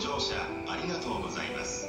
乗車ありがとうございます。